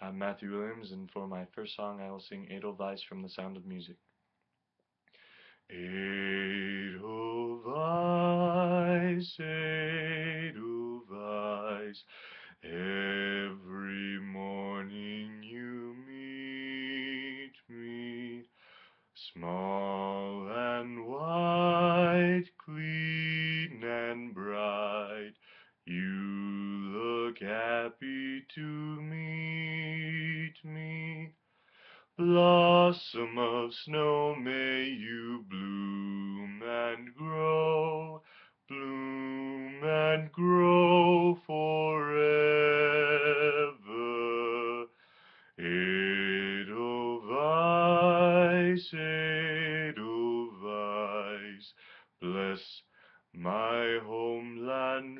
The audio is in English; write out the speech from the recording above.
I'm Matthew Williams, and for my first song, I will sing Edelweiss from The Sound of Music. Edelweiss, Edelweiss, every morning you meet me, small look happy to meet me. Blossom of snow, may you bloom and grow, bloom and grow forever. Edelweiss, Edelweiss, bless my homeland